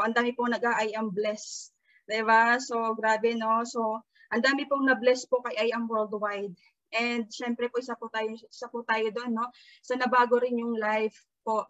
ang dami pong nag I am blessed. 'Di ba? So grabe no. So ang dami pong na-bless po kay I am worldwide. And syempre po isa po tayo isa po tayo doon no. So nabago rin yung life po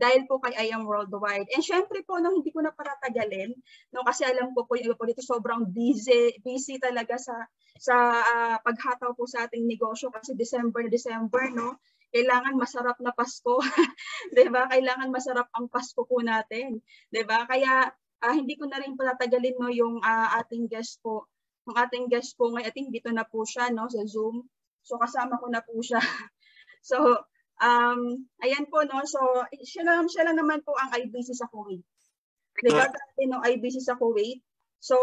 dahil po kay I am worldwide. And syempre po no hindi ko na paratagalin no kasi alam ko po yung iba po dito sobrang busy busy talaga sa sa uh, paghataw po sa ating negosyo kasi December December no kailangan masarap na Pasko. 'Di ba? Kailangan masarap ang Pasko po natin. 'Di ba? Kaya uh, hindi ko na rin patatagalin no yung uh, ating guest po. Yung ating guest po ngayon, I think dito na po siya no sa Zoom. So kasama ko na po siya. so um ayan po no. So siya lang siya lang naman po ang IBC sa Kuwait. 'Di ba? Grabe no IBC sa Kuwait. So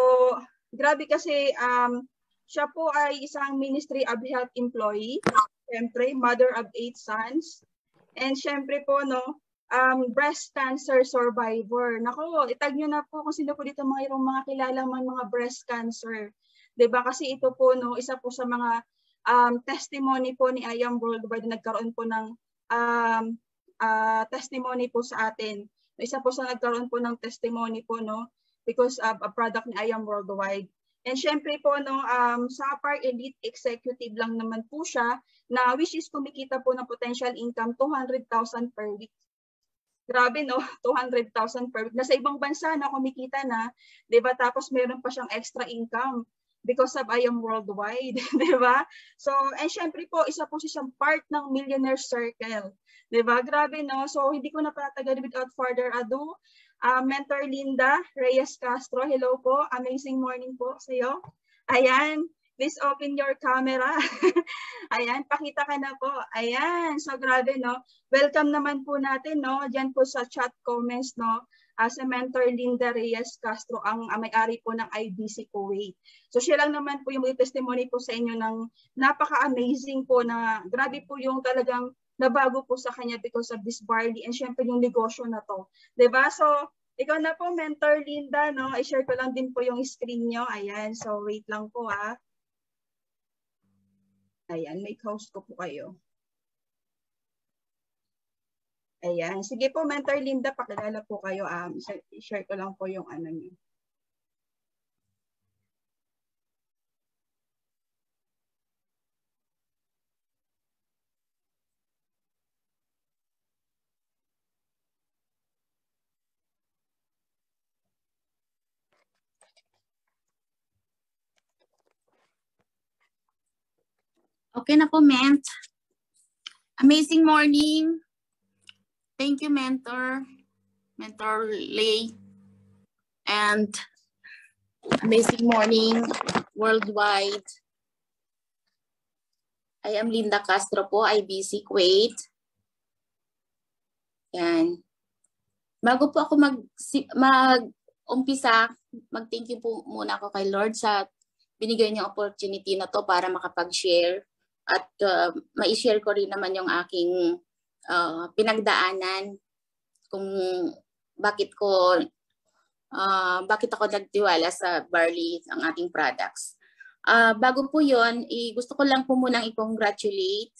grabe kasi um siya po ay isang Ministry of Health employee Siyempre, mother of eight sons. And syempre po, no, um, breast cancer survivor. Nako, itag nyo na po kung sino po dito mga mga kilala man mga breast cancer. ba Kasi ito po, no, isa po sa mga um, testimony po ni I Am Worldwide na nagkaroon po ng um, uh, testimony po sa atin. Isa po sa nagkaroon po ng testimony po, no, because of a product ni I Am Worldwide. And syempre po, no, um, sa Par Elite Executive lang naman po siya na which is kumikita po ng potential income 200,000 per week. Grabe no, 200,000 per week. Nasa ibang bansa na kumikita na, 'di ba? Tapos meron pa siyang extra income because of I am worldwide, 'di ba? So, and syempre po, isa po siyang part ng Millionaire Circle. 'Di ba? Grabe no. So, hindi ko na patatagal without further ado. Uh, Mentor Linda Reyes Castro, hello po. Amazing morning po sa iyo. Ayan, please open your camera. Ayan, pakita ka na po. Ayan, so grabe, no? Welcome naman po natin, no? Diyan po sa chat comments, no? Uh, si Mentor Linda Reyes Castro, ang uh, may-ari po ng IBC Kuwait. So siya lang naman po yung testimony po sa inyo ng napaka-amazing po na grabe po yung talagang nabago po sa kanya because of this barley and syempre yung negosyo na to. ba diba? So, ikaw na po, Mentor Linda, no? I-share ko lang din po yung screen nyo. Ayan, so wait lang po ah. Ayan, may host ko po kayo. Ayan, sige po, Mentor Linda, pakilala po kayo. Um, share ko lang po yung ano niyo. Okay na po, Ment. Amazing morning. Thank you, Mentor. Mentor Lay. And amazing morning worldwide. I am Linda Castro po, IBC Kuwait. Yan. Bago po ako mag, mag umpisa, mag-thank you po muna ako kay Lord sa binigay niyang opportunity na to para makapag-share at uh, ma-share ko rin naman yung aking uh, pinagdaanan kung bakit ko uh, bakit ako nagtiwala sa barley ang ating products. Uh, bago po yon, gusto ko lang po munang i-congratulate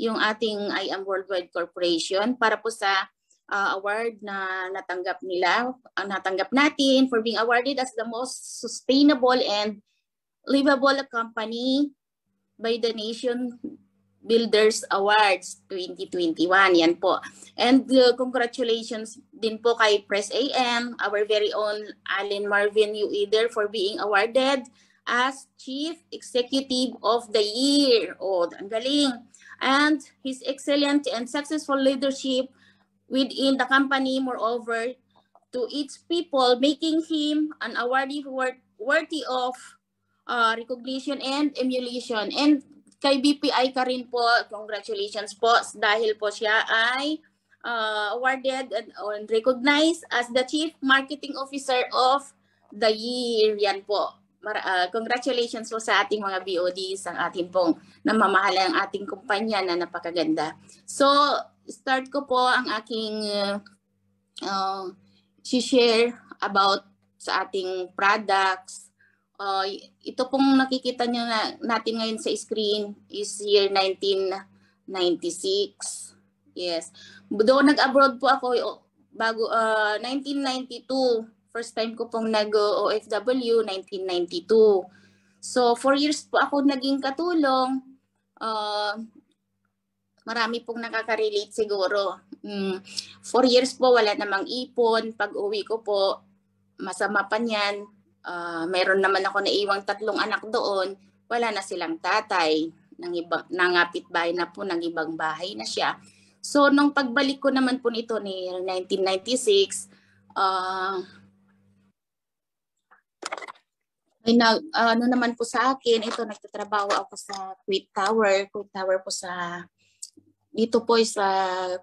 yung ating I Am Worldwide Corporation para po sa uh, award na natanggap nila, uh, natanggap natin for being awarded as the most sustainable and livable company by the Nation Builders Awards 2021. Yan po. And uh, congratulations din po kay Press AM, our very own Allen Marvin Ueder for being awarded as Chief Executive of the Year. Oh, ang galing. And his excellent and successful leadership within the company, moreover, to its people, making him an awardee worthy of uh, recognition and emulation. And kay BPI ka rin po, congratulations po dahil po siya ay uh, awarded and, and recognized as the Chief Marketing Officer of the Year. Yan po. Mar- uh, congratulations po sa ating mga BODs, ang ating pong namamahal ang ating kumpanya na napakaganda. So, start ko po ang aking uh, uh, share about sa ating products, Uh, ito pong nakikita nyo na, natin ngayon sa screen is year 1996. Yes. Doon nag-abroad po ako bago uh, 1992 first time ko pong nag-OFW 1992 so four years po ako naging katulong. Uh, marami pong nakaka-relate siguro. Mm, four years po wala namang ipon. Pag uwi ko po masama pa niyan uh, mayroon naman ako naiwang tatlong anak doon wala na silang tatay ng ibang nangapit bahay na po ng ibang bahay na siya So nung pagbalik ko naman po nito ni 1996, uh, may na, uh, ano naman po sa akin, ito nagtatrabaho ako sa Kuwait Tower. Kuwait Tower po sa, dito po sa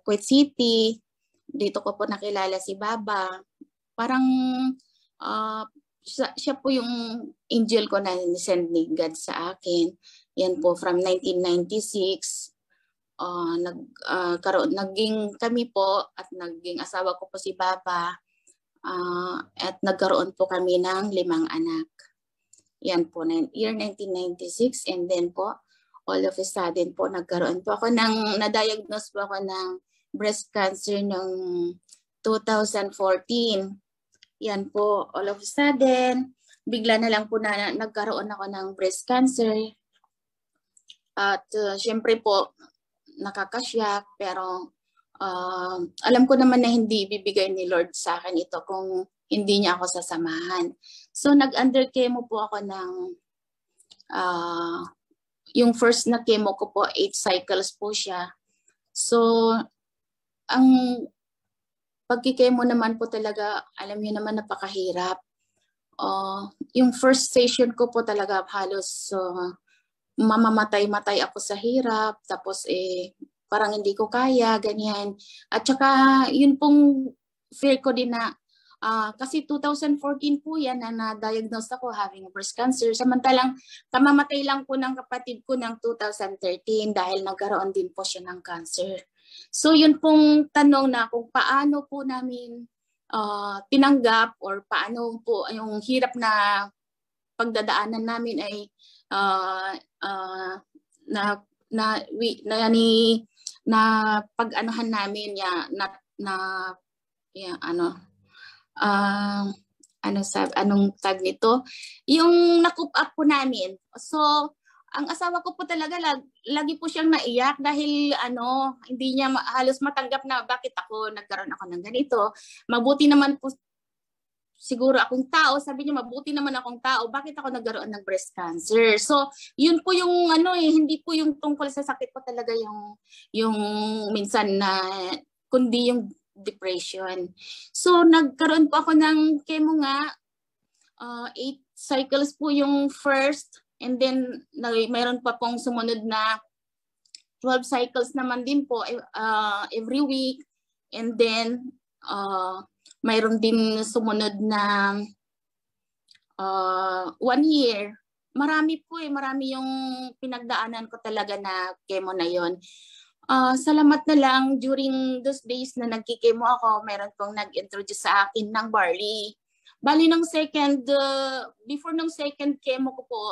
Kuwait City. Dito ko po nakilala si Baba. Parang uh, siya, siya po yung angel ko na send ni God sa akin. Yan po from 1996 uh, nag uh, karoon naging kami po at naging asawa ko po si Papa uh, at nagkaroon po kami ng limang anak. Yan po, year 1996 and then po all of a sudden po nagkaroon po ako ng na-diagnose po ako ng breast cancer noong 2014. Yan po, all of a sudden, bigla na lang po na nagkaroon ako ng breast cancer. At uh, syempre po, nakakasyak pero uh, alam ko naman na hindi bibigay ni Lord sa akin ito kung hindi niya ako sasamahan. So nag-under chemo po ako ng uh, yung first na chemo ko po, 8 cycles po siya. So ang pagkikemo naman po talaga, alam niyo naman napakahirap. Uh, yung first session ko po talaga halos uh, mamamatay-matay ako sa hirap, tapos eh, parang hindi ko kaya, ganyan. At saka, yun pong fear ko din na, uh, kasi 2014 po yan na na-diagnose ako having breast cancer. Samantalang, kamamatay lang po ng kapatid ko ng 2013 dahil nagkaroon din po siya ng cancer. So, yun pong tanong na kung paano po namin uh, tinanggap or paano po yung hirap na pagdadaanan namin ay uh, uh, na na we, na ni na pag-anuhan namin ya na na ya, ano uh, ano sa anong tag nito? Yung nakup up po namin. So ang asawa ko po talaga lag, lagi po siyang naiyak dahil ano hindi niya halos matanggap na bakit ako nagkaroon ako ng ganito mabuti naman po siguro akong tao, sabi niya mabuti naman akong tao, bakit ako nagkaroon ng breast cancer? So, yun po yung ano eh, hindi po yung tungkol sa sakit po talaga yung yung minsan na kundi yung depression. So, nagkaroon po ako ng chemo nga, uh, eight cycles po yung first, and then mayroon pa pong sumunod na 12 cycles naman din po uh, every week, and then uh, mayroon din sumunod na uh, one year. Marami po eh, marami yung pinagdaanan ko talaga na chemo na yon. Uh, salamat na lang during those days na nagkikemo ako, meron pong nag-introduce sa akin ng barley. Bali ng second, uh, before ng second chemo ko po,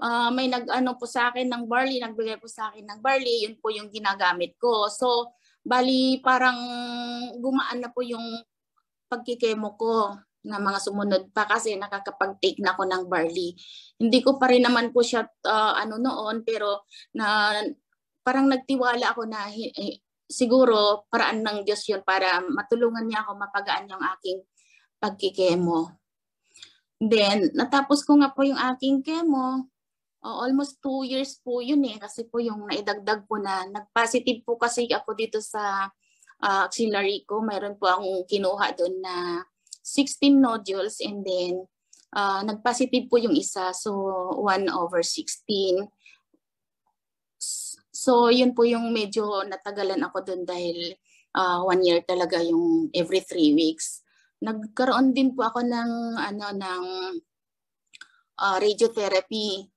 uh, may nag-ano po sa akin ng barley, nagbigay po sa akin ng barley, yun po yung ginagamit ko. So, bali parang gumaan na po yung pagkikemo ko na mga sumunod pa kasi nakakapag-take na ako ng barley. Hindi ko pa rin naman po siya uh, ano noon pero na parang nagtiwala ako na eh, siguro paraan ng Diyos yun para matulungan niya ako mapagaan yung aking pagkikemo. Then, natapos ko nga po yung aking chemo. Uh, almost two years po yun eh kasi po yung naidagdag po na nag-positive po kasi ako dito sa uh, auxiliary ko, mayroon po akong kinuha doon na 16 nodules and then uh, nag-positive po yung isa, so 1 over 16. So yun po yung medyo natagalan ako doon dahil uh, one year talaga yung every three weeks. Nagkaroon din po ako ng ano ng uh, radiotherapy.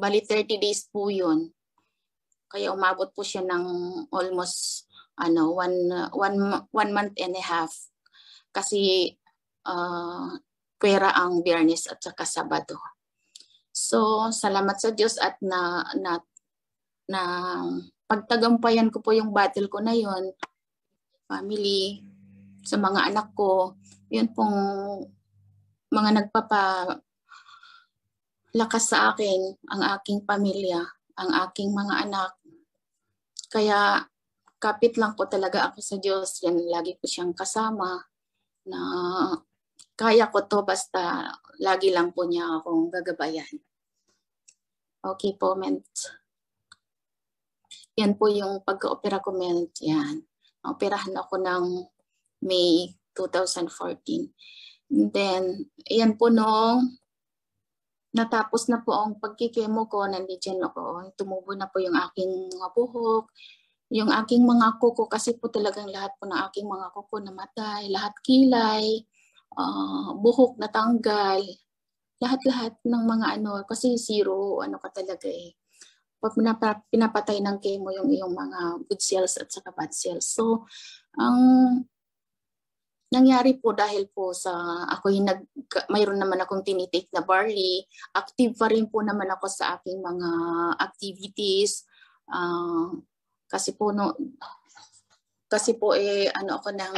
Bali 30 days po yun. Kaya umabot po siya ng almost ano one one one month and a half kasi uh, pera ang Biyernes at saka Sabado. So salamat sa Diyos at na na na pagtagampayan ko po yung battle ko na yon family sa mga anak ko. Yun pong mga nagpapa lakas sa akin, ang aking pamilya, ang aking mga anak. Kaya kapit lang ko talaga ako sa Diyos. Yan, lagi ko siyang kasama na kaya ko to basta lagi lang po niya akong gagabayan. Okay po, Ment. Yan po yung pagka-opera ko, Ment. Yan. Operahan ako ng May 2014. And then, yan po nung natapos na po ang pagkikemo ko, nandiyan ako. Tumubo na po yung aking mga buhok, yung aking mga kuko kasi po talagang lahat po ng aking mga kuko namatay, lahat kilay, uh, buhok natanggal, lahat-lahat ng mga ano, kasi zero, ano ka talaga eh. Pag pinapatay ng chemo yung iyong mga good cells at saka bad cells. So, ang nangyari po dahil po sa ako nag mayroon naman akong tinitake na barley, active pa rin po naman ako sa aking mga activities. Uh, kasi po no kasi po eh ano ako ng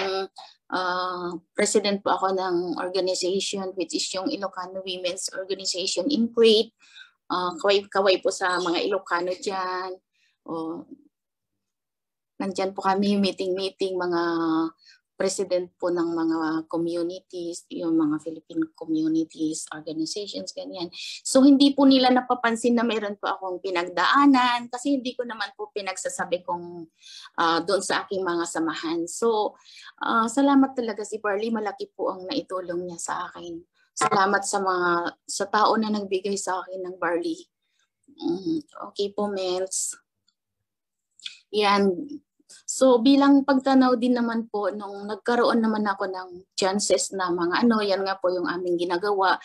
uh, president po ako ng organization which is yung Ilocano Women's Organization in Crete. Uh, kaway, kaway po sa mga Ilocano dyan. O, nandyan po kami meeting-meeting mga president po ng mga communities, yung mga Philippine communities, organizations, ganyan. So hindi po nila napapansin na meron po akong pinagdaanan kasi hindi ko naman po pinagsasabi kung uh, doon sa aking mga samahan. So uh, salamat talaga si Barley, malaki po ang naitulong niya sa akin. Salamat sa mga sa tao na nagbigay sa akin ng Barley. Mm, okay po, Mels. Yan, So bilang pagtanaw din naman po nung nagkaroon naman ako ng chances na mga ano, yan nga po yung aming ginagawa.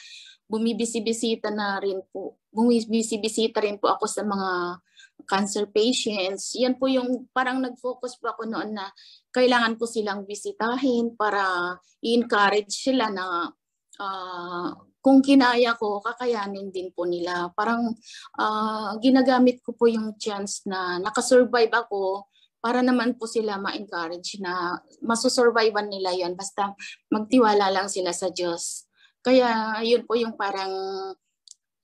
Bumibisi-bisita na rin po. Bumibisi-bisita rin po ako sa mga cancer patients. Yan po yung parang nag-focus po ako noon na kailangan ko silang bisitahin para i-encourage sila na uh, kung kinaya ko, kakayanin din po nila. Parang uh, ginagamit ko po yung chance na nakasurvive ako para naman po sila ma-encourage na masusurvivean nila yon basta magtiwala lang sila sa Diyos. Kaya yun po yung parang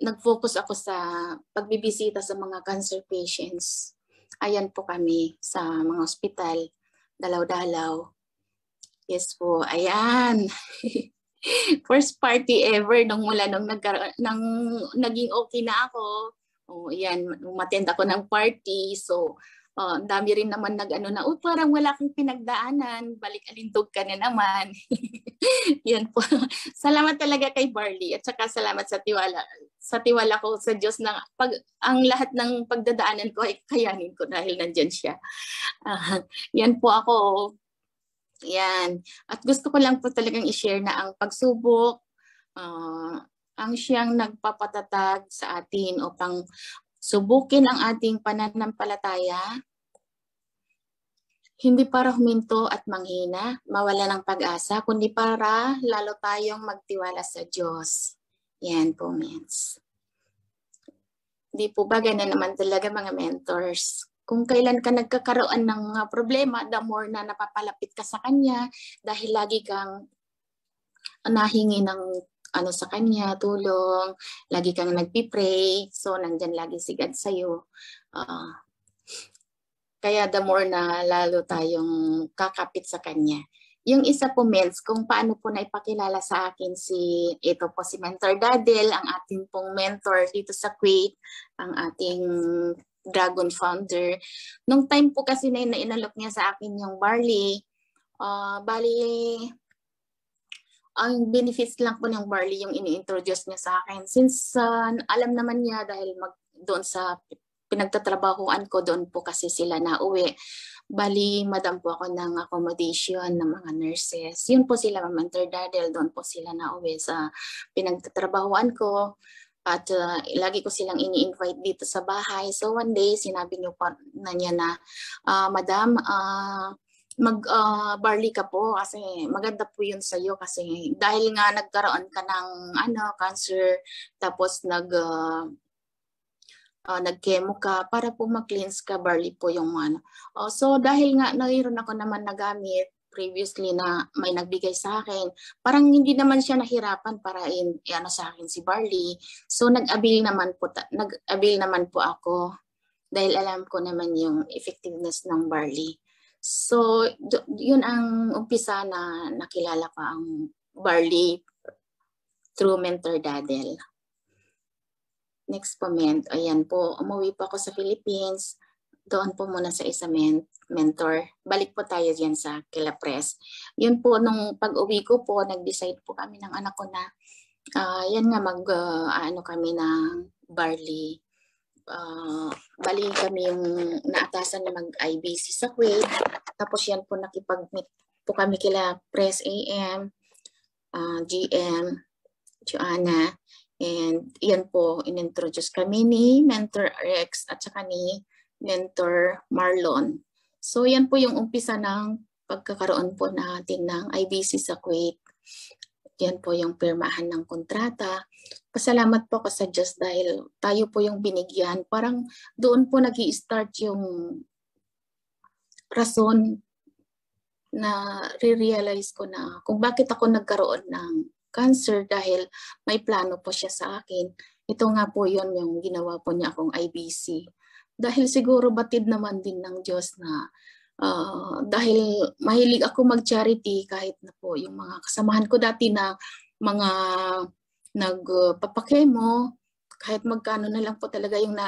nag-focus ako sa pagbibisita sa mga cancer patients. Ayan po kami sa mga ospital, dalaw-dalaw. Yes po, ayan. First party ever nung mula nung nagkaroon, nang naging okay na ako. Oh, ayan, umattend ako ng party. So, Ang dami rin naman nag-ano na, oh, parang wala kang pinagdaanan, balik alindog ka na naman. Yan po. salamat talaga kay Barley at saka salamat sa tiwala sa tiwala ko sa Diyos na pag ang lahat ng pagdadaanan ko ay kayanin ko dahil nandiyan siya. Uh, yan po ako. Yan. At gusto ko lang po talagang i-share na ang pagsubok uh, ang siyang nagpapatatag sa atin upang Subukin ang ating pananampalataya, hindi para huminto at manghina, mawala ng pag-asa, kundi para lalo tayong magtiwala sa Diyos. Yan po, mens. Hindi po ba ganun naman talaga mga mentors? Kung kailan ka nagkakaroon ng problema, the more na napapalapit ka sa Kanya dahil lagi kang nahingi ng ano sa kanya, tulong, lagi kang nagpipray, so nandyan lagi si God sa'yo. Uh, kaya the more na lalo tayong kakapit sa kanya. Yung isa po, Mels, kung paano po naipakilala sa akin si, ito po si Mentor Dadel, ang ating pong mentor dito sa Kuwait, ang ating Dragon founder. Nung time po kasi na inalok niya sa akin yung barley, uh, bali ang benefits lang po ng barley yung ini-introduce niya sa akin. Since uh, alam naman niya dahil mag, doon sa pinagtatrabahoan ko, doon po kasi sila na uwi. Bali, madam po ako ng accommodation ng mga nurses. Yun po sila, Mentor Dadel, doon po sila na uwi sa pinagtatrabahoan ko. At uh, lagi ko silang ini-invite dito sa bahay. So one day, sinabi niyo pa na niya na, uh, Madam, uh, mag uh, barley ka po kasi maganda po yun sa iyo kasi dahil nga nagkaroon ka ng ano cancer tapos nag uh, uh, nag-chemo ka para po mag-cleanse ka barley po yung ano. Uh, so dahil nga mayroon ako naman nagamit previously na may nagbigay sa akin. Parang hindi naman siya nahirapan para in, ano sa akin si Barley. So nag-avail naman po nag-avail naman po ako dahil alam ko naman yung effectiveness ng Barley. So yun ang umpisa na nakilala ko ang Barley through Mentor Dadel. Next comment, ayan po, umuwi po ako sa Philippines. Doon po muna sa isa men- mentor. Balik po tayo diyan sa Kila Press. Yun po, nung pag-uwi ko po, nag-decide po kami ng anak ko na uh, yan nga mag uh, kami ng barley uh, bali kami yung naatasan na mag-IBC sa Kuwait. Tapos yan po nakipag-meet po kami kila Press AM, uh, GM, Joanna. And yan po, inintroduce kami ni Mentor Rex at saka ni Mentor Marlon. So yan po yung umpisa ng pagkakaroon po natin ng IBC sa Kuwait. Yan po yung pirmahan ng kontrata. Pasalamat po ako sa Diyos dahil tayo po yung binigyan. Parang doon po nag start yung rason na re-realize ko na kung bakit ako nagkaroon ng cancer dahil may plano po siya sa akin. Ito nga po yon yung ginawa po niya akong IBC. Dahil siguro batid naman din ng Diyos na uh, dahil mahilig ako mag-charity kahit na po yung mga kasamahan ko dati na mga nagpapakemo, kahit magkano na lang po talaga yung na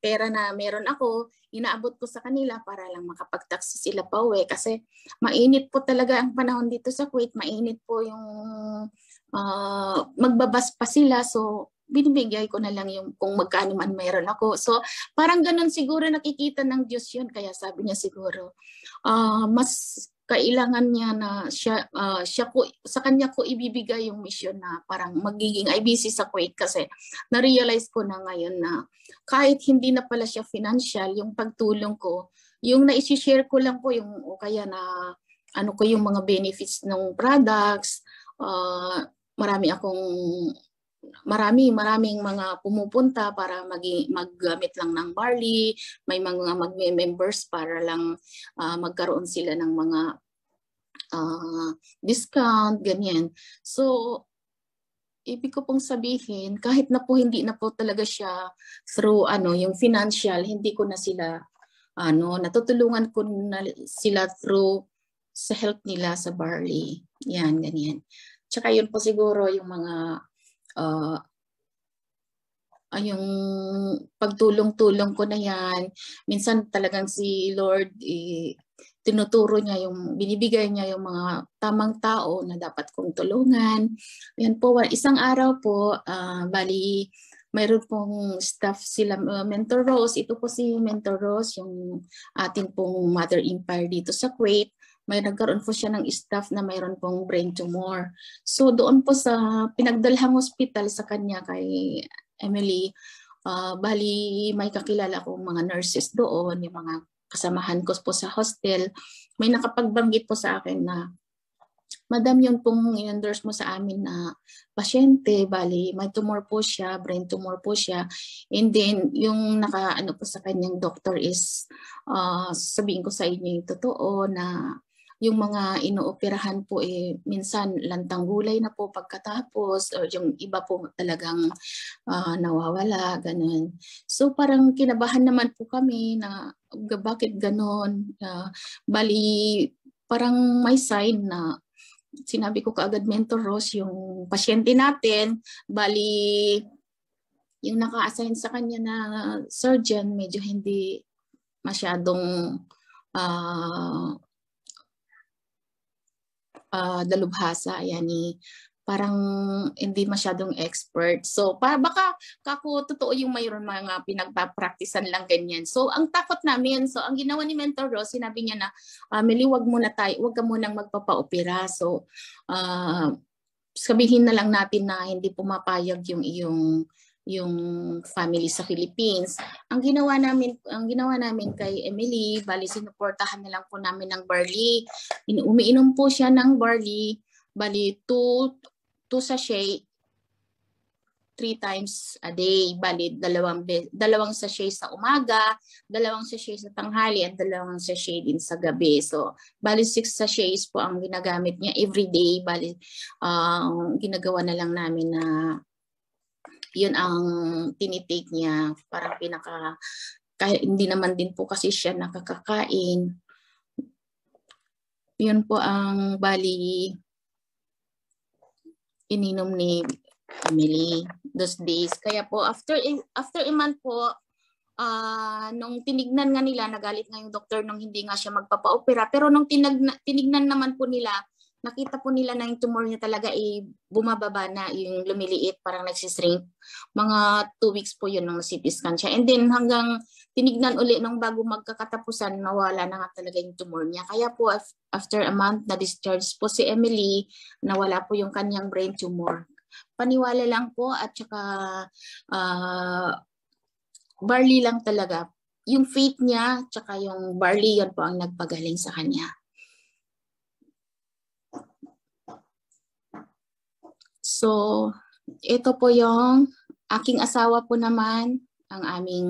pera na meron ako, inaabot ko sa kanila para lang makapag-taxi sila pa uwi. Kasi mainit po talaga ang panahon dito sa Kuwait, mainit po yung uh, magbabas pa sila. So binibigay ko na lang yung kung magkano man meron ako. So parang ganun siguro nakikita ng Diyos yun kaya sabi niya siguro uh, mas kailangan niya na siya uh, siya ko sa kanya ko ibibigay yung mission na parang magiging IBC sa Kuwait kasi na-realize ko na ngayon na kahit hindi na pala siya financial yung pagtulong ko yung na-share ko lang po yung o kaya na ano ko yung mga benefits ng products uh, marami akong marami maraming mga pumupunta para magi, maggamit lang ng barley, may mga magme-members para lang uh, magkaroon sila ng mga uh, discount, ganyan. So, ibig ko pong sabihin, kahit na po hindi na po talaga siya through ano, yung financial, hindi ko na sila ano, natutulungan ko na sila through sa health nila sa barley. Yan, ganyan. Tsaka yun po siguro yung mga uh, yung pagtulong-tulong ko na yan. Minsan talagang si Lord eh, tinuturo niya yung binibigay niya yung mga tamang tao na dapat kong tulungan. Yan po, isang araw po, uh, bali mayroon pong staff sila, uh, Mentor Rose. Ito po si Mentor Rose, yung atin pong Mother Empire dito sa Kuwait may nagkaroon po siya ng staff na mayroon pong brain tumor. So doon po sa pinagdalhang hospital sa kanya kay Emily, uh, bali may kakilala kong mga nurses doon, yung mga kasamahan ko po sa hostel, may nakapagbanggit po sa akin na Madam, yun pong i-endorse mo sa amin na pasyente, bali, may tumor po siya, brain tumor po siya. And then, yung naka, ano po sa kanyang doctor is, uh, sabihin ko sa inyo yung totoo na yung mga inooperahan po eh minsan lantang gulay na po pagkatapos or yung iba po talagang uh, nawawala ganun. So parang kinabahan naman po kami na bakit ganun. Uh, bali parang may sign na sinabi ko kaagad mentor Ross yung pasyente natin bali yung naka-assign sa kanya na surgeon medyo hindi masyadong uh, uh, dalubhasa, yani parang hindi masyadong expert. So, para baka kako totoo yung mayroon mga pinagpa-practicean lang ganyan. So, ang takot namin, so ang ginawa ni Mentor Rose, sinabi niya na, uh, Mili, wag muna tayo, wag ka munang magpapa-opera. So, uh, sabihin na lang natin na hindi pumapayag yung iyong yung family sa Philippines. Ang ginawa namin ang ginawa namin kay Emily, bali sinuportahan na lang po namin ng barley. Umiinom po siya ng barley, bali 2 2 sachet three times a day. Bali, dalawang, dalawang sachet sa umaga, dalawang sachet sa tanghali, at dalawang sachet din sa gabi. So, bali six sachets po ang ginagamit niya every day. Bali, uh, ginagawa na lang namin na yun ang tinitake niya. Parang pinaka, kahit hindi naman din po kasi siya nakakakain. Yun po ang bali ininom ni Emily those days. Kaya po after after a month po uh, nung tinignan nga nila nagalit nga yung doktor nung hindi nga siya magpapa-opera pero nung tinagna, tinignan naman po nila nakita po nila na yung tumor niya talaga ay bumababa na yung lumiliit parang nagsishrink mga two weeks po yun nung CT scan siya and then hanggang tinignan uli nung bago magkakatapusan nawala na nga talaga yung tumor niya kaya po after a month na discharge po si Emily nawala po yung kanyang brain tumor paniwala lang po at saka uh, barley lang talaga. Yung faith niya, tsaka yung barley, yan po ang nagpagaling sa kanya. So, ito po yung aking asawa po naman, ang aming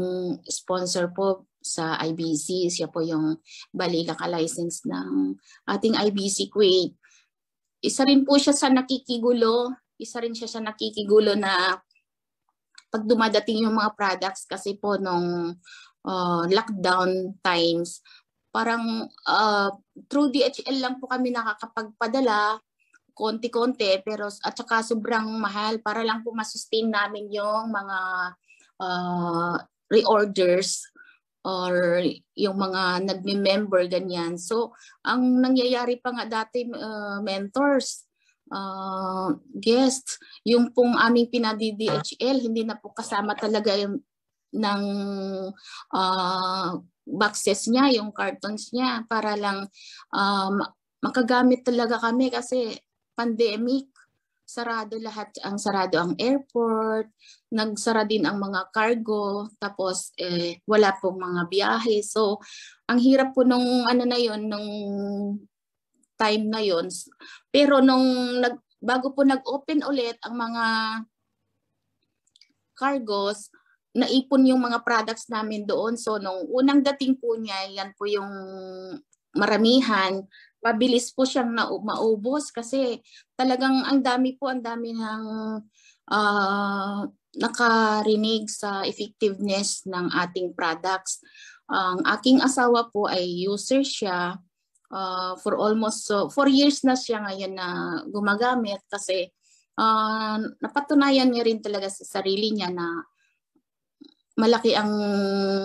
sponsor po sa IBC. Siya po yung balila ka-license ng ating IBC Kuwait. Isa rin po siya sa nakikigulo isa rin siya sa nakikigulo na pag dumadating yung mga products kasi po nung uh, lockdown times, parang uh, through DHL lang po kami nakakapagpadala konti-konti pero at saka sobrang mahal para lang po masustain namin yung mga uh, reorders or yung mga nagme-member ganyan. So, ang nangyayari pa nga dati uh, mentors, uh, guests. Yung pong aming pinadi-DHL, hindi na po kasama talaga yung ng uh, boxes niya, yung cartons niya para lang um, makagamit talaga kami kasi pandemic sarado lahat ang sarado ang airport nagsara din ang mga cargo tapos eh wala pong mga biyahe so ang hirap po nung ano na yon nung time na yon. Pero nung nag, bago po nag-open ulit ang mga cargos, naipon yung mga products namin doon. So nung unang dating po niya, yan po yung maramihan, mabilis po siyang na maubos kasi talagang ang dami po, ang dami ng uh, nakarinig sa effectiveness ng ating products. Ang aking asawa po ay user siya uh, for almost so four years na siya ngayon na gumagamit kasi uh, napatunayan niya rin talaga sa sarili niya na malaki ang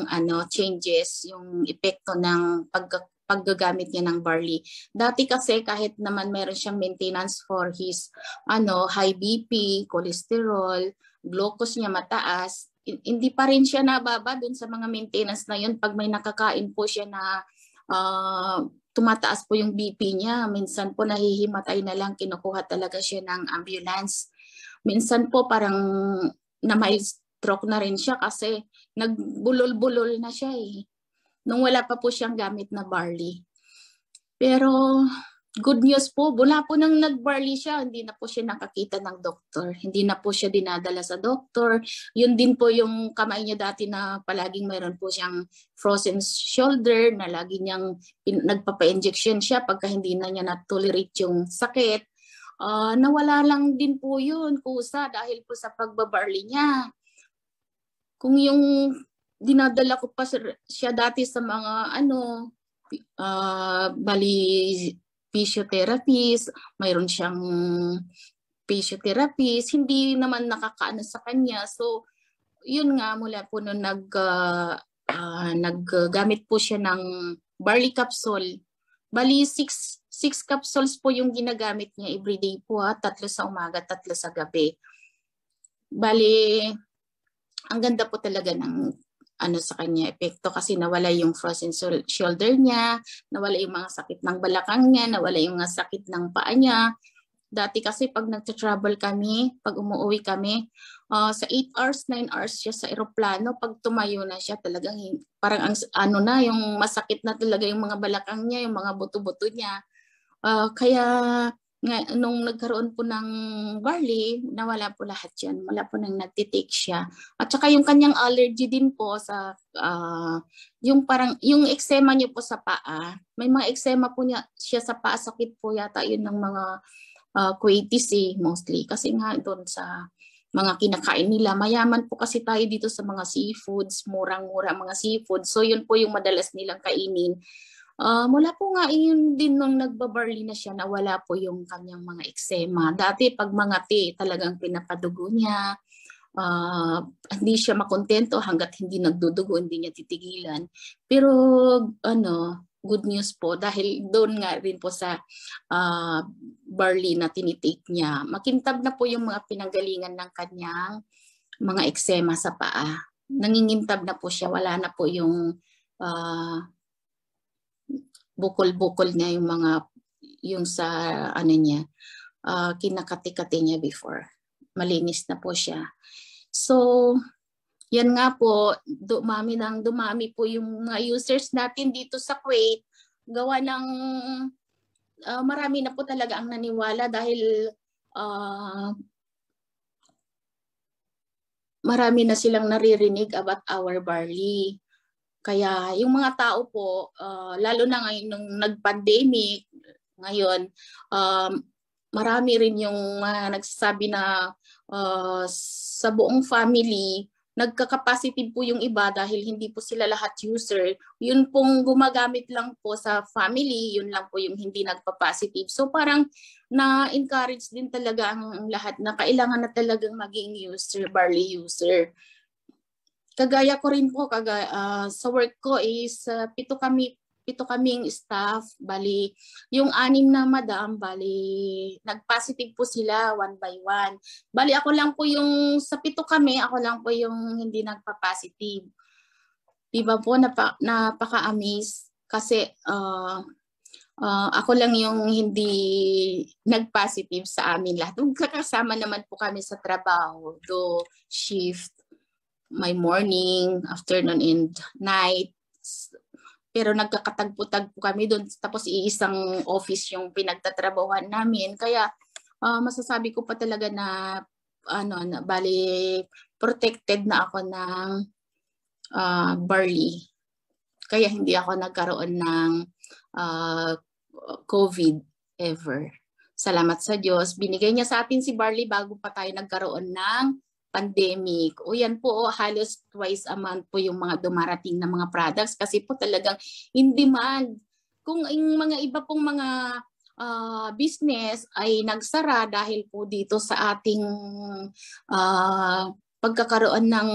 ano changes yung epekto ng pag paggagamit niya ng barley. Dati kasi kahit naman meron siyang maintenance for his ano high BP, cholesterol, glucose niya mataas, hindi pa rin siya nababa dun sa mga maintenance na yun pag may nakakain po siya na uh, tumataas po yung BP niya. Minsan po nahihimatay na lang, kinukuha talaga siya ng ambulance. Minsan po parang na may stroke na rin siya kasi nagbulol-bulol na siya eh. Nung wala pa po siyang gamit na barley. Pero good news po, mula po nang nag-barley siya, hindi na po siya nakakita ng doktor. Hindi na po siya dinadala sa doktor. Yun din po yung kamay niya dati na palaging mayroon po siyang frozen shoulder na lagi niyang nagpapa-injection siya pagka hindi na niya na-tolerate yung sakit. Uh, nawala lang din po yun, kusa, dahil po sa pagbabarley niya. Kung yung dinadala ko pa siya dati sa mga ano, uh, bali physiotherapist, mayroon siyang physiotherapist, hindi naman nakakaano sa kanya. So, yun nga, mula po nung nag, uh, uh, naggamit po siya ng barley capsule. Bali, six, six capsules po yung ginagamit niya everyday po ha. Tatlo sa umaga, tatlo sa gabi. Bali, ang ganda po talaga ng ano sa kanya epekto kasi nawala yung frozen shoulder niya, nawala yung mga sakit ng balakang niya, nawala yung mga sakit ng paa niya. Dati kasi pag nagta-travel kami, pag umuwi kami, uh, sa 8 hours, 9 hours siya sa eroplano, pag tumayo na siya talagang parang ang, ano na, yung masakit na talaga yung mga balakang niya, yung mga buto-buto niya. Uh, kaya nung nagkaroon po ng barley, nawala po lahat yan. Wala po nang nagtitake siya. At saka yung kanyang allergy din po sa, uh, yung parang, yung eczema niyo po sa paa. May mga eczema po niya, siya sa paa, sakit po yata yun ng mga uh, quaitis eh, mostly. Kasi nga doon sa mga kinakain nila. Mayaman po kasi tayo dito sa mga seafoods, murang-mura mga seafoods. So yun po yung madalas nilang kainin. Uh, mula po nga yun din nung nagbabarley na siya na wala po yung kanyang mga eksema. Dati pag mga tea talagang pinapadugo niya. Uh, hindi siya makontento hanggat hindi nagdudugo, hindi niya titigilan. Pero ano, good news po dahil doon nga rin po sa uh, barley na tinitake niya. Makintab na po yung mga pinanggalingan ng kanyang mga eksema sa paa. Nangingintab na po siya, wala na po yung uh, bukol-bukol niya yung mga yung sa ano niya uh, kinakati-kati niya before. Malinis na po siya. So, yan nga po, dumami nang dumami po yung mga users natin dito sa Kuwait. Gawa ng uh, marami na po talaga ang naniwala dahil uh, marami na silang naririnig about our barley. Kaya yung mga tao po, uh, lalo na ngayon nung nag-pandemic, ngayon, um, marami rin yung uh, nagsasabi na uh, sa buong family, nagka-capacity po yung iba dahil hindi po sila lahat user. Yun pong gumagamit lang po sa family, yun lang po yung hindi nagpa-positive. So parang na-encourage din talaga ang lahat na kailangan na talagang maging user, barley user kagaya ko rin po kagaya uh, sa work ko is uh, pito kami pito kaming staff. Bali yung anim na madam bali nagpositive po sila one by one. Bali ako lang po yung sa pito kami ako lang po yung hindi nagpa-positive. Di po? Napa, napaka-amaze. Kasi uh, uh, ako lang yung hindi nag-positive sa amin lahat. Kasama naman po kami sa trabaho, do shift, my morning, afternoon, and night. Pero nagkakatagpo-tagpo kami doon. Tapos iisang office yung pinagtatrabahuan namin. Kaya uh, masasabi ko pa talaga na ano na bali protected na ako ng uh, barley. Kaya hindi ako nagkaroon ng uh, COVID ever. Salamat sa Diyos. Binigay niya sa atin si barley bago pa tayo nagkaroon ng pandemic. O yan po, oh, halos twice a month po yung mga dumarating na mga products kasi po talagang in demand. Kung yung mga iba pong mga uh, business ay nagsara dahil po dito sa ating uh, pagkakaroon ng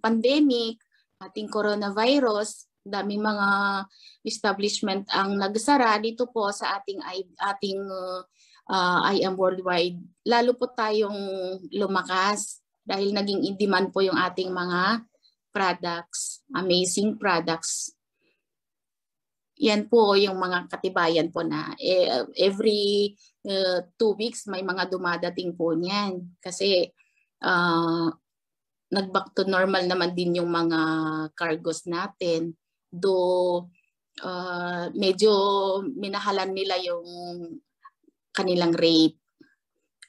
pandemic, ating coronavirus, daming mga establishment ang nagsara dito po sa ating ating uh, I am worldwide. Lalo po tayong lumakas dahil naging in demand po yung ating mga products, amazing products. Yan po yung mga katibayan po na eh, every uh, two weeks may mga dumadating po niyan. Kasi uh, nag-back to normal naman din yung mga cargos natin. Do uh, medyo minahalan nila yung kanilang rate.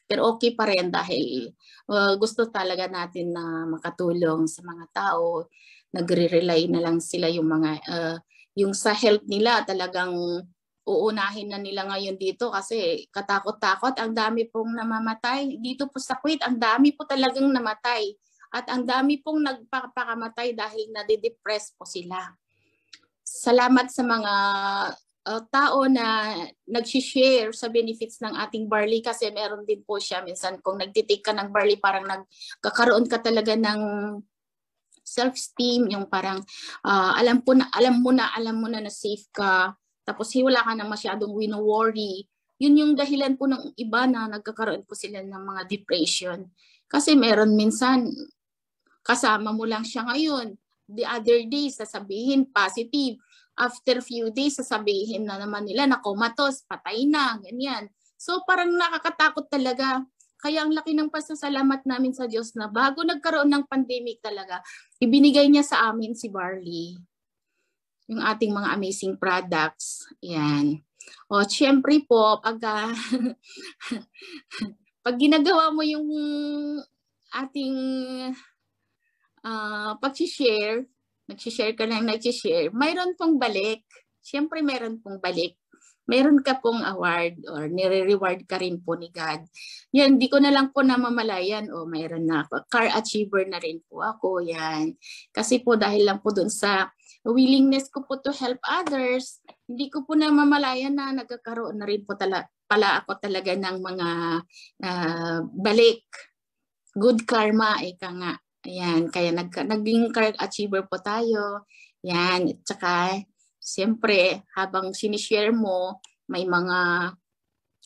Pero okay pa rin dahil uh, gusto talaga natin na makatulong sa mga tao. Nagre-rely na lang sila yung mga uh, yung sa health nila talagang uunahin na nila ngayon dito kasi katakot-takot. Ang dami pong namamatay. Dito po sa Kuwait ang dami po talagang namatay. At ang dami pong nagpapakamatay dahil nade-depress po sila. Salamat sa mga uh, tao na nag-share sa benefits ng ating barley kasi meron din po siya. Minsan kung nagtitake ka ng barley parang nagkakaroon ka talaga ng self-esteem yung parang uh, alam po na alam mo na alam mo na na safe ka. Tapos wala ka na masyadong wino-worry. Yun yung dahilan po ng iba na nagkakaroon po sila ng mga depression. Kasi meron minsan kasama mo lang siya ngayon. The other day sasabihin positive after few days, sasabihin na naman nila na comatose, patay na, ganyan. So parang nakakatakot talaga. Kaya ang laki ng pasasalamat namin sa Diyos na bago nagkaroon ng pandemic talaga, ibinigay niya sa amin si Barley. Yung ating mga amazing products. Yan. O, syempre po, pag, uh, pag ginagawa mo yung ating uh, pag-share, nag-share ka lang, nag-share, mayroon pong balik. Siyempre, mayroon pong balik. Mayroon ka pong award or nire-reward ka rin po ni God. Yan, di ko na lang po namamalayan o mayroon na ako. Car achiever na rin po ako. Yan. Kasi po dahil lang po dun sa willingness ko po to help others, hindi ko po namamalayan na nagkakaroon na rin po tala, pala ako talaga ng mga uh, balik. Good karma, ika nga. Ayan, kaya nag, naging career achiever po tayo. Yan, at saka siyempre habang sinishare mo, may mga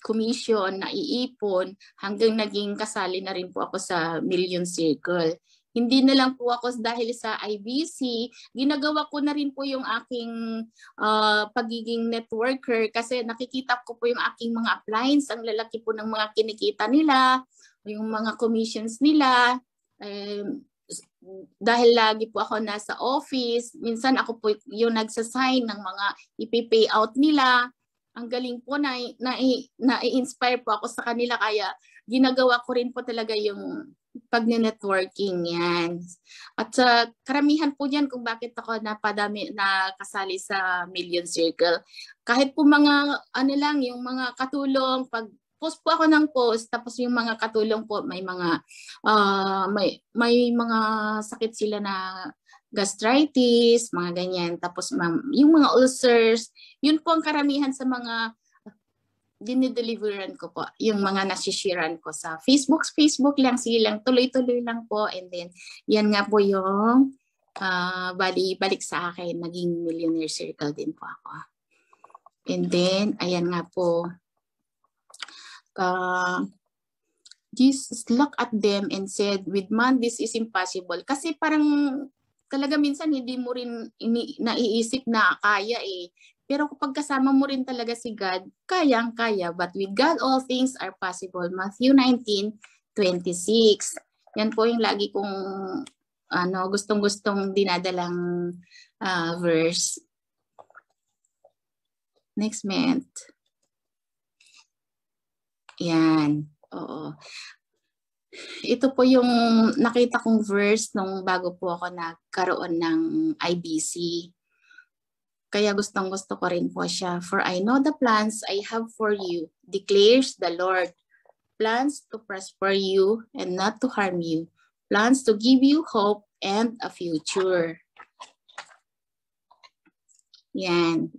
commission na iipon hanggang naging kasali na rin po ako sa Million Circle. Hindi na lang po ako dahil sa IBC, ginagawa ko na rin po yung aking uh, pagiging networker kasi nakikita ko po yung aking mga appliance, ang lalaki po ng mga kinikita nila, yung mga commissions nila. Um, dahil lagi po ako nasa office, minsan ako po yung nagsasign ng mga ipipay out nila. Ang galing po na, na, na-inspire po ako sa kanila kaya ginagawa ko rin po talaga yung pag-networking yan. At uh, karamihan po yan kung bakit ako napadami na kasali sa Million Circle. Kahit po mga ano lang, yung mga katulong, pag post po ako ng post tapos yung mga katulong po may mga uh, may may mga sakit sila na gastritis, mga ganyan. Tapos yung mga ulcers, yun po ang karamihan sa mga dinideliveran ko po, yung mga nasishiran ko sa Facebook. Facebook lang, sige lang, tuloy-tuloy lang po. And then, yan nga po yung uh, bali, balik sa akin, naging millionaire circle din po ako. And then, ayan nga po, uh, Jesus looked at them and said, with man, this is impossible. Kasi parang talaga minsan hindi mo rin ini, naiisip na kaya eh. Pero kapag kasama mo rin talaga si God, kayang-kaya. But with God, all things are possible. Matthew 19:26. Yan po yung lagi kong ano, gustong-gustong dinadalang uh, verse. Next month. Yan. Oo. Ito po yung nakita kong verse nung bago po ako nagkaroon ng IBC. Kaya gustong gusto ko rin po siya. For I know the plans I have for you, declares the Lord. Plans to prosper you and not to harm you. Plans to give you hope and a future. Yan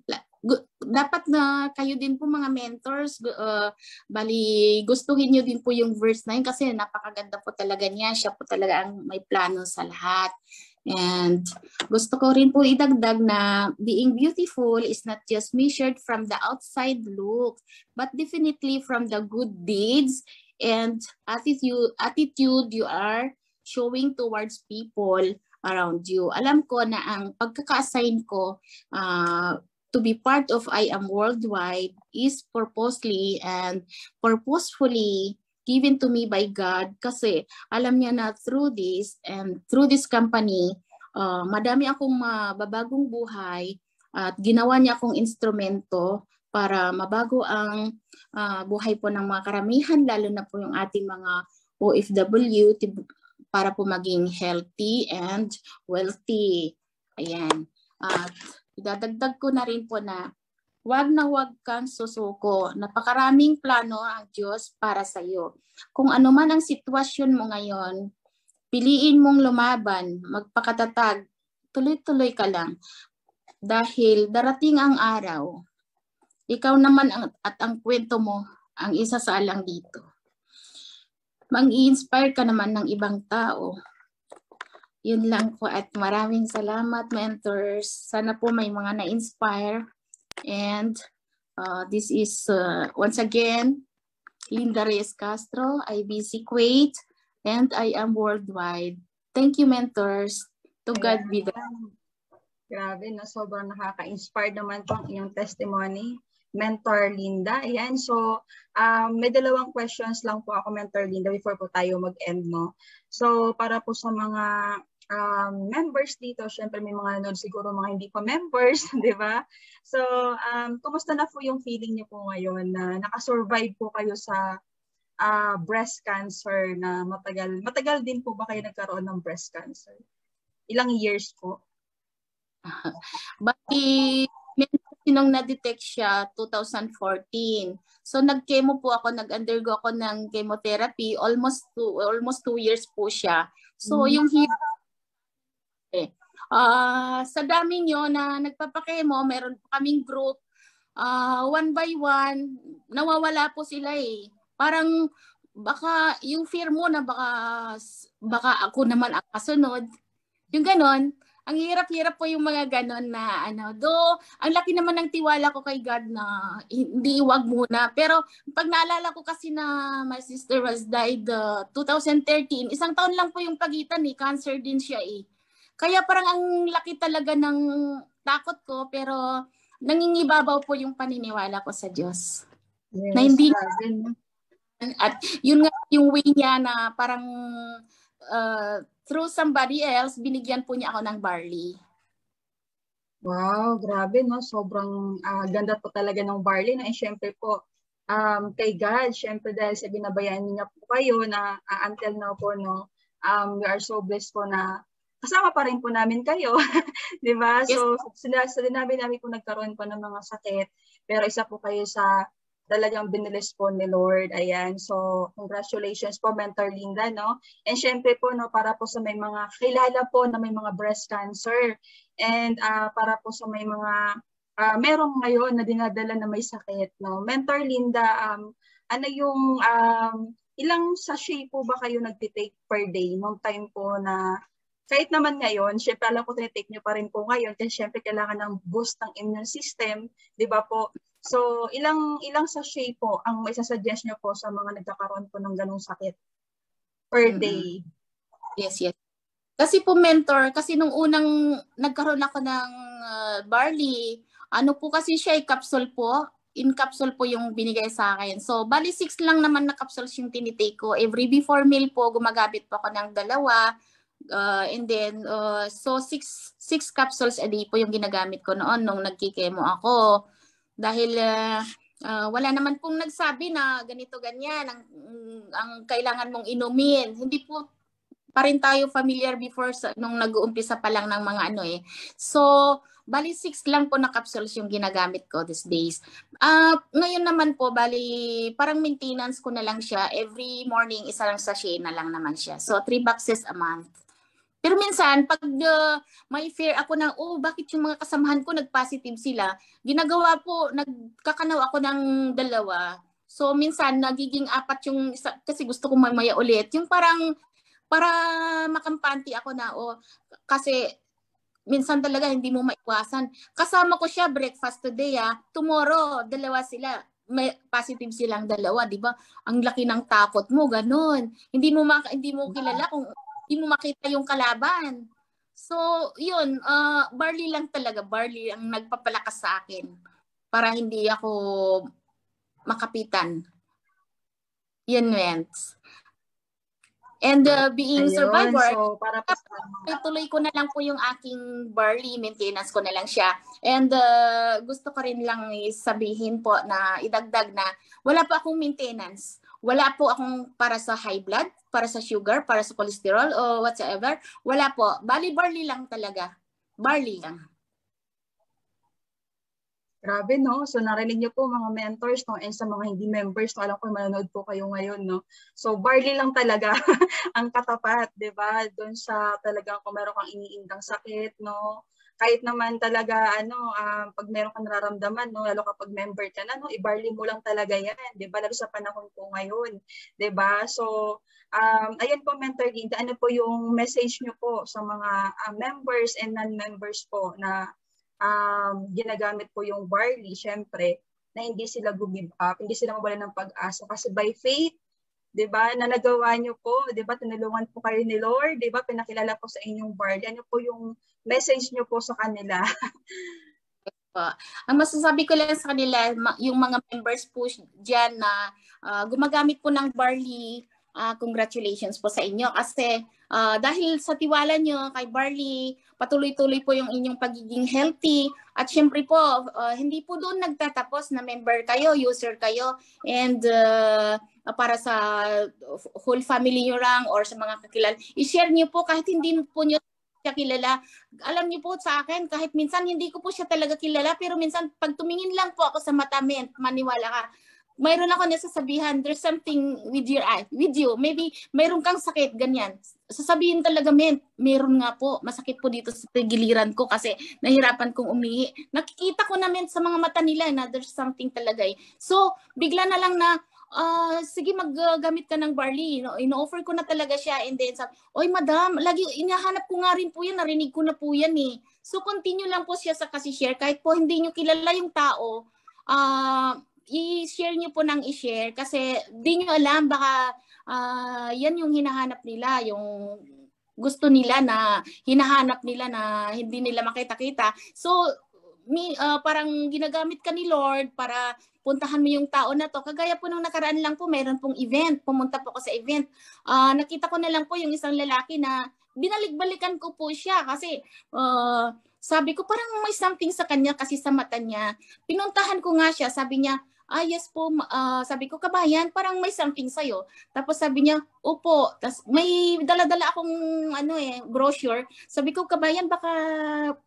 dapat na kayo din po mga mentors, uh, bali gustuhin niyo din po yung verse na yun kasi napakaganda po talaga niya. Siya po talaga ang may plano sa lahat. And gusto ko rin po idagdag na being beautiful is not just measured from the outside look, but definitely from the good deeds and attitude, attitude you are showing towards people around you. Alam ko na ang pagkaka-assign ko uh, to be part of I Am Worldwide is purposely and purposefully given to me by God kasi alam niya na through this and through this company, uh, madami akong mababagong buhay at ginawa niya akong instrumento para mabago ang uh, buhay po ng mga karamihan, lalo na po yung ating mga OFW para po maging healthy and wealthy. Ayan. At Idadagdag ko na rin po na wag na wag kang susuko. Napakaraming plano ang Diyos para sa iyo. Kung ano man ang sitwasyon mo ngayon, piliin mong lumaban, magpakatatag, tuloy-tuloy ka lang. Dahil darating ang araw, ikaw naman ang, at ang kwento mo ang isa sa alang dito. Mang-i-inspire ka naman ng ibang tao yun lang po at maraming salamat mentors. Sana po may mga na-inspire. And uh, this is uh, once again Linda Reyes Castro, IBC Kuwait, and I am worldwide. Thank you mentors. To God be the Grabe, no? sobrang nakaka-inspire naman po ang inyong testimony. Mentor Linda. Ayan, so um, may dalawang questions lang po ako, Mentor Linda, before po tayo mag-end, no? So para po sa mga um, members dito. Siyempre may mga nanonood siguro mga hindi pa members, di ba? So, um, kumusta na po yung feeling niyo po ngayon na nakasurvive po kayo sa uh, breast cancer na matagal? Matagal din po ba kayo nagkaroon ng breast cancer? Ilang years po? Bali, nung na-detect siya, 2014. So nag-chemo po ako, nag-undergo ako ng chemotherapy, almost two, almost two years po siya. So mm. yung eh. Uh, sa dami nyo na nagpapakemo, meron po kaming group. Uh, one by one, nawawala po sila eh. Parang baka yung fear mo na baka baka ako naman ang kasunod. Yung ganon, ang hirap-hirap po yung mga ganon na ano. Do, ang laki naman ng tiwala ko kay God na hindi iwag muna. Pero pag naalala ko kasi na my sister was died uh, 2013, isang taon lang po yung pagitan eh. Cancer din siya eh. Kaya parang ang laki talaga ng takot ko pero nangingibabaw po yung paniniwala ko sa Diyos. Yes, na hindi at yun nga yung way niya na parang uh, through somebody else, binigyan po niya ako ng barley. Wow, grabe no. Sobrang uh, ganda po talaga ng barley. No? And syempre po, um, kay God, syempre dahil sa binabayaan niya po kayo na uh, until now po, no, um, we are so blessed po na kasama pa rin po namin kayo. di ba? Yes. So, sa, sa dinabi namin po nagkaroon po ng mga sakit, pero isa po kayo sa talagang binilis po ni Lord. Ayan. So, congratulations po, Mentor Linda, no? And syempre po, no, para po sa may mga kilala po na may mga breast cancer. And uh, para po sa may mga uh, merong ngayon na dinadala na may sakit, no? Mentor Linda, um, ano yung um, ilang sachet po ba kayo nagtitake per day nung time po na kahit naman ngayon, syempre alam ko tinitake nyo pa rin po ngayon kasi syempre kailangan ng boost ng immune system, di ba po? So, ilang ilang sachet po ang may suggest niyo po sa mga nagkakaroon po ng ganung sakit per day? Mm-hmm. Yes, yes. Kasi po mentor, kasi nung unang nagkaroon ako ng uh, barley, ano po kasi siya, capsule po. In capsule po yung binigay sa akin. So, bali six lang naman na capsules yung tinitake ko. Every before meal po, gumagamit po ako ng dalawa. Uh, and then, uh, so six, six capsules a day po yung ginagamit ko noon nung nagkikemo ako. Dahil uh, uh, wala naman pong nagsabi na ganito ganyan ang, ang kailangan mong inumin. Hindi po pa rin tayo familiar before sa, nung nag-uumpisa pa lang ng mga ano eh. So, bali six lang po na capsules yung ginagamit ko these days. Uh, ngayon naman po, bali parang maintenance ko na lang siya. Every morning, isa lang sachet na lang naman siya. So, three boxes a month. Pero minsan, pag uh, may fear ako na, oh, bakit yung mga kasamahan ko nag-positive sila, ginagawa po, nagkakanaw ako ng dalawa. So, minsan, nagiging apat yung isa, kasi gusto ko mamaya ulit. Yung parang, para makampante ako na, oh, kasi minsan talaga hindi mo maiwasan. Kasama ko siya breakfast today ah. Tomorrow, dalawa sila. May positive silang dalawa, 'di ba? Ang laki ng takot mo, ganun. Hindi mo maka, hindi mo kilala kung hindi mo makita yung kalaban. So, yun, uh, barley lang talaga. Barley ang nagpapalakas sa akin para hindi ako makapitan. Yun, Wentz. And uh, being Ayun, survivor, so para pa tuloy ko na lang po yung aking barley maintenance ko na lang siya. And uh, gusto ko rin lang sabihin po na idagdag na wala pa akong maintenance. Wala po akong para sa high blood, para sa sugar, para sa cholesterol o whatsoever. Wala po. Bali barley lang talaga. Barley lang. Grabe, no? So, narinig niyo po mga mentors, no? And sa mga hindi members, no? alam ko manonood po kayo ngayon, no? So, barley lang talaga ang katapat, di ba? Doon sa talagang kung meron kang iniindang sakit, no? Kahit naman talaga ano uh, pag meron kang nararamdaman no lalo kapag member ka na no i-barley mo lang talaga yan 'di ba? Lalo sa panahon ko ngayon 'di ba? So um ayan po mentor Linda ano po yung message niyo po sa mga uh, members and non-members po na um ginagamit po yung barley? Syempre na hindi sila give up hindi sila mawalan ng pag-asa kasi by faith 'di ba? Na nagawa niyo po, 'di ba? Tinulungan po kayo ni Lord, 'di ba? Pinakilala po sa inyong board. Ano po yung message niyo po sa kanila? Ang masasabi ko lang sa kanila, yung mga members po diyan na uh, gumagamit po ng barley, uh, congratulations po sa inyo. Kasi uh, dahil sa tiwala nyo kay Barley, patuloy-tuloy po yung inyong pagiging healthy. At syempre po uh, hindi po doon nagtatapos na member kayo, user kayo. And uh, para sa whole family nyo lang or sa mga kakilala, i-share niyo po kahit hindi po nyo siya kilala. Alam niyo po sa akin, kahit minsan hindi ko po siya talaga kilala, pero minsan pag tumingin lang po ako sa mata, maniwala ka, mayroon ako nasasabihan, there's something with your eye, with you. Maybe mayroon kang sakit, ganyan. Sasabihin talaga, men, mayroon nga po, masakit po dito sa giliran ko kasi nahirapan kong umihi. Nakikita ko naman sa mga mata nila na there's something talaga eh. So, bigla na lang na, uh, sige maggamit ka ng barley. No? Ino-offer ko na talaga siya and then sabi, oy madam, lagi inahanap ko nga rin po yan, narinig ko na po yan eh. So continue lang po siya sa kasi share kahit po hindi nyo kilala yung tao, uh, i-share niyo po nang i-share kasi di niyo alam baka uh, yan yung hinahanap nila, yung gusto nila na hinahanap nila na hindi nila makita-kita. So mi, uh, parang ginagamit ka ni Lord para puntahan mo yung tao na to. Kagaya po nung nakaraan lang po, mayroon pong event. Pumunta po ako sa event. Uh, nakita ko na lang po yung isang lalaki na binalik-balikan ko po siya kasi uh, sabi ko parang may something sa kanya kasi sa mata niya. Pinuntahan ko nga siya, sabi niya, ah yes po, uh, sabi ko, kabayan, parang may something sa'yo. Tapos sabi niya, opo. Tapos may dala-dala akong ano eh, brochure. Sabi ko, kabayan, baka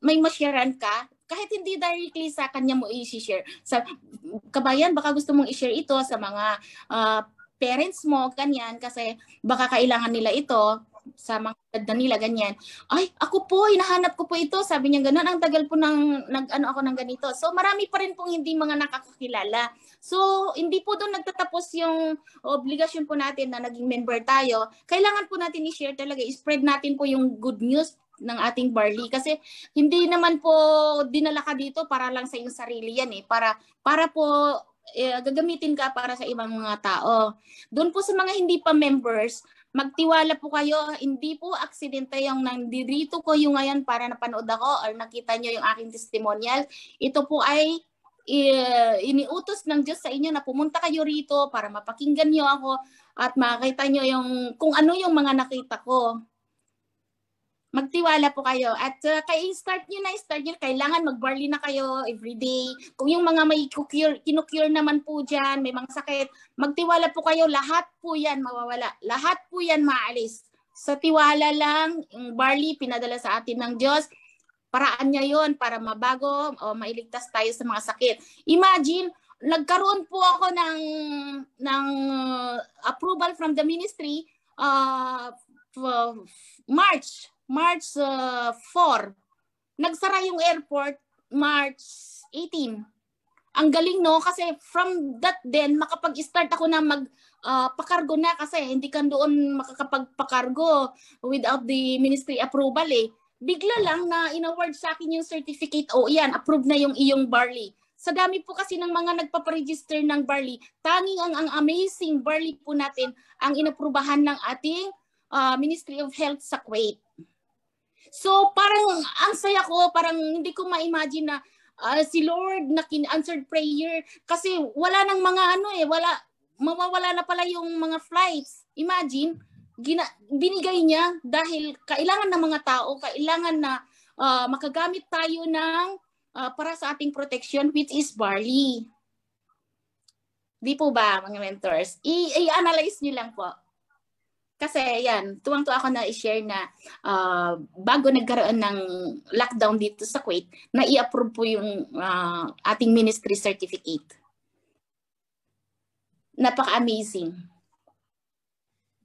may masyaran ka. Kahit hindi directly sa kanya mo i-share. Sa, kabayan, baka gusto mong i-share ito sa mga uh, parents mo, ganyan, kasi baka kailangan nila ito sa mga edad nila, ganyan. Ay, ako po, hinahanap ko po ito. Sabi niya ganun, ang tagal po nang nag-ano ako ng ganito. So, marami pa rin pong hindi mga nakakakilala. So, hindi po doon nagtatapos yung obligasyon po natin na naging member tayo. Kailangan po natin i-share talaga, i-spread natin po yung good news ng ating barley kasi hindi naman po dinala ka dito para lang sa iyong sarili yan eh para para po eh, gagamitin ka para sa ibang mga tao. Doon po sa mga hindi pa members, magtiwala po kayo, hindi po aksidente yung nandito ko yung ngayon para napanood ako or nakita nyo yung aking testimonial. Ito po ay iniutos ng Diyos sa inyo na pumunta kayo rito para mapakinggan nyo ako at makita nyo yung kung ano yung mga nakita ko magtiwala po kayo. At uh, kay start niyo na, start niyo, kailangan mag-barley na kayo every day. Kung yung mga may cure, kinukure naman po dyan, may mga sakit, magtiwala po kayo, lahat po yan mawawala. Lahat po yan maalis. Sa tiwala lang, yung barley pinadala sa atin ng Diyos, paraan niya yon para mabago o mailigtas tayo sa mga sakit. Imagine, nagkaroon po ako ng ng approval from the ministry uh, March March uh, 4. Nagsara yung airport March 18. Ang galing no kasi from that then makapag-start ako na mag uh, pakargo na kasi hindi ka doon makakapagpakargo without the ministry approval eh. Bigla lang na inaward sa akin yung certificate, oh yan, approved na yung iyong barley. Sa dami po kasi ng mga nagpaparegister ng barley, tanging ang, ang amazing barley po natin ang inaprubahan ng ating uh, Ministry of Health sa Kuwait. So parang ang saya ko, parang hindi ko ma-imagine na uh, si Lord na kin-answered prayer kasi wala nang mga ano eh, wala mawawala na pala yung mga flights. Imagine, gina, binigay niya dahil kailangan ng mga tao, kailangan na uh, makagamit tayo ng uh, para sa ating protection which is barley. Di po ba mga mentors? I-analyze niyo lang po. Kasi yan, tuwang-tuwa ako na i-share na uh, bago nagkaroon ng lockdown dito sa Kuwait, na i-approve po yung uh, ating ministry certificate. Napaka-amazing.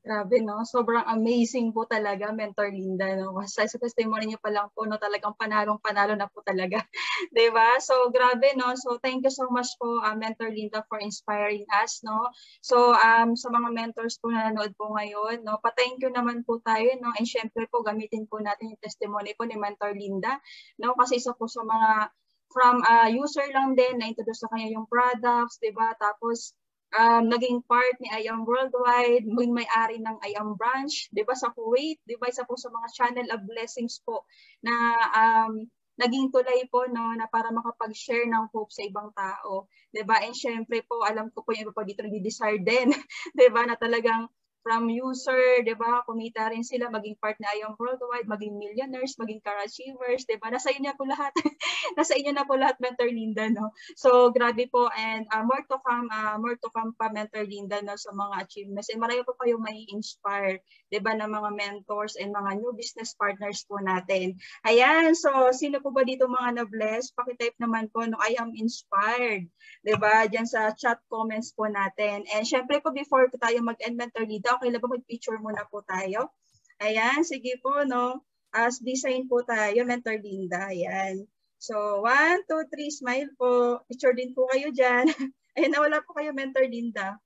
Grabe, no? Sobrang amazing po talaga, Mentor Linda, no? Sa, sa testimony niyo pa lang po, no? Talagang panalong-panalo na po talaga. ba diba? So, grabe, no? So, thank you so much po, uh, Mentor Linda, for inspiring us, no? So, um, sa mga mentors po na nanood po ngayon, no? Pa-thank you naman po tayo, no? And syempre po, gamitin po natin yung testimony po ni Mentor Linda, no? Kasi isa po sa mga from uh, user lang din, na-introduce sa kanya yung products, di ba? Tapos, um, naging part ni IAM Worldwide, may may-ari ng IAM branch, 'di ba sa Kuwait, 'di ba isa po sa mga channel of blessings po na um, naging tulay po no na para makapag-share ng hope sa ibang tao, 'di ba? And syempre po alam ko po yung iba pa dito nagdi-desire din, 'di ba? Na talagang from user, 'di ba? Kumita rin sila maging part na Ayong Worldwide, maging millionaires, maging car achievers, 'di ba? Nasa inyo po lahat. Nasa inyo na po lahat Mentor Linda, no. So grabe po and uh, more to come, uh, more to come pa Mentor Linda no sa mga achievements. And marami po kayo may inspire, 'di ba, ng mga mentors and mga new business partners po natin. Ayan, so sino po ba dito mga na-bless? Paki-type naman po no I am inspired, 'di ba? Diyan sa chat comments po natin. And syempre po before tayo mag-end Mentor Linda, okay lang ba mag-picture muna po tayo? Ayan, sige po, no? As design po tayo, Mentor Linda. Ayan. So, one, two, three, smile po. Picture din po kayo dyan. Ayan, nawala po kayo, Mentor Linda.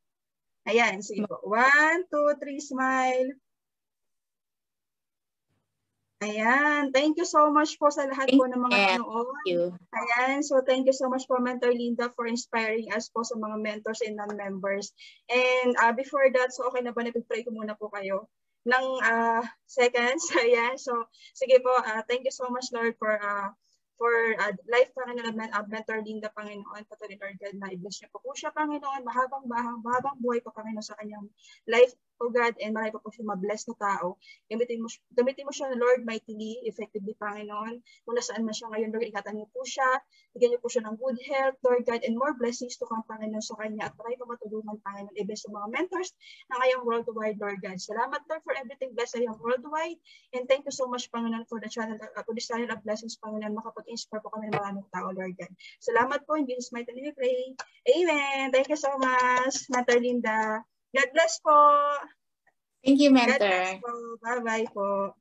Ayan, sige po. One, two, three, smile. Ayan. Thank you so much po sa lahat Thank po ng mga nanood. Ayan. So thank you so much po Mentor Linda for inspiring us po sa mga mentors and non-members. And uh, before that, so okay na ba nag-pray ko muna po kayo ng uh, seconds. Ayan. So sige po, uh, thank you so much Lord for uh, for uh, life Panginoon uh, Mentor Linda Panginoon. Patuloy Lord God na i-bless niyo po po siya Panginoon. Mahabang, mahabang buhay po Panginoon sa kanyang life O God, and marami pa po siya mabless na tao. Gamitin mo, gamitin mo siya, Lord, mightily, effectively, Panginoon. Kung nasaan man siya ngayon, Lord, ingatan niyo po siya. Bigyan niyo po siya ng good health, Lord God, and more blessings to come, Panginoon, sa kanya. At marami pa matulungan, Panginoon, even sa mga mentors ng ngayong worldwide, Lord God. Salamat, Lord, for everything blessed sa iyong worldwide. And thank you so much, Panginoon, for the channel, uh, for this channel of blessings, Panginoon. Makapag-inspire po kami ng maraming tao, Lord God. Salamat po. In Jesus' mighty name we pray. Amen. Thank you so much, Mother Linda. God bless po. Thank you, God Mentor. bless po. Bye-bye po.